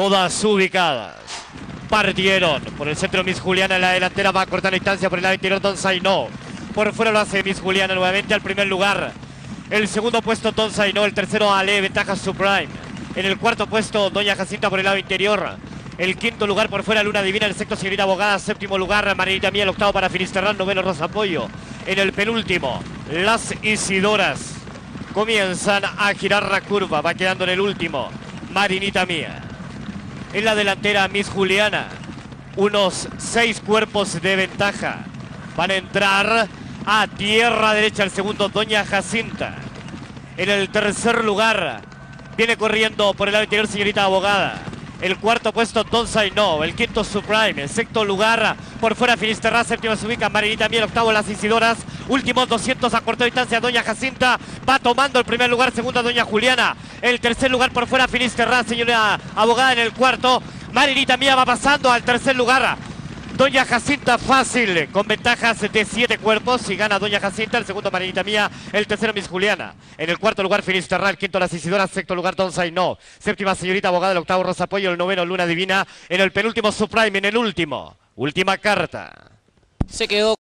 Todas ubicadas. Partieron. Por el centro Miss Juliana en la delantera va a cortar distancia por el lado interior Don Zaino. Por fuera lo hace Miss Juliana nuevamente al primer lugar. El segundo puesto Don Zaino. El tercero Ale, ventaja Supreme. En el cuarto puesto Doña Jacinta por el lado interior. El quinto lugar por fuera Luna Divina. El sexto Señorita Abogada. Séptimo lugar Marinita Mía. El octavo para Finisterral. Noveno Rosa Pollo. En el penúltimo Las Isidoras. Comienzan a girar la curva. Va quedando en el último Marinita Mía. En la delantera Miss Juliana. Unos seis cuerpos de ventaja. Van a entrar a tierra derecha el segundo Doña Jacinta. En el tercer lugar viene corriendo por el lado interior señorita abogada. El cuarto puesto Don Zaino, el quinto Supreme, el sexto lugar por fuera Finisterra, séptima se ubica Marinita Miel, octavo Las Isidoras, últimos 200 a corta distancia Doña Jacinta, va tomando el primer lugar, segunda Doña Juliana, el tercer lugar por fuera Finisterra, señora abogada en el cuarto, Marinita Mía va pasando al tercer lugar, Doña Jacinta fácil, con ventajas de siete cuerpos. Y gana Doña Jacinta, el segundo Marinita Mía, el tercero Miss Juliana. En el cuarto lugar Finisterra, el quinto Las Isidoras, sexto lugar Don Zaino. Séptima Señorita Abogada, el octavo Rosa Pollo, el noveno Luna Divina. En el penúltimo Supreme, en el último. Última carta. Se quedó